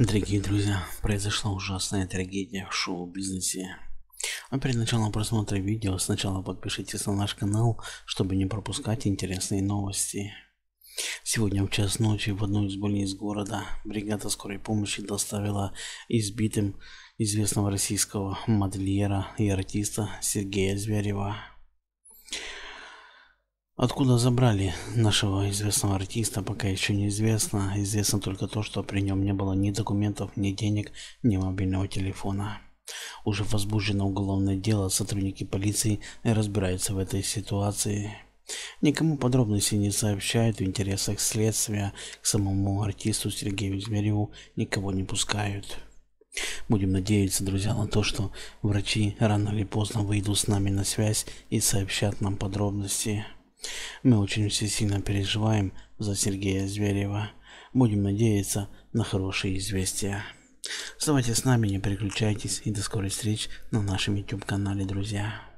Дорогие друзья, произошла ужасная трагедия в шоу-бизнесе. А перед началом просмотра видео сначала подпишитесь на наш канал, чтобы не пропускать интересные новости. Сегодня в час ночи в одну из больниц города бригада скорой помощи доставила избитым известного российского модельера и артиста Сергея Зверева. Откуда забрали нашего известного артиста, пока еще неизвестно. Известно только то, что при нем не было ни документов, ни денег, ни мобильного телефона. Уже возбуждено уголовное дело, сотрудники полиции разбираются в этой ситуации. Никому подробности не сообщают, в интересах следствия к самому артисту Сергею Звереву никого не пускают. Будем надеяться, друзья, на то, что врачи рано или поздно выйдут с нами на связь и сообщат нам подробности. Мы очень все сильно переживаем за Сергея Зверева. Будем надеяться на хорошие известия. Оставайтесь с нами, не переключайтесь и до скорой встречи на нашем YouTube канале, друзья.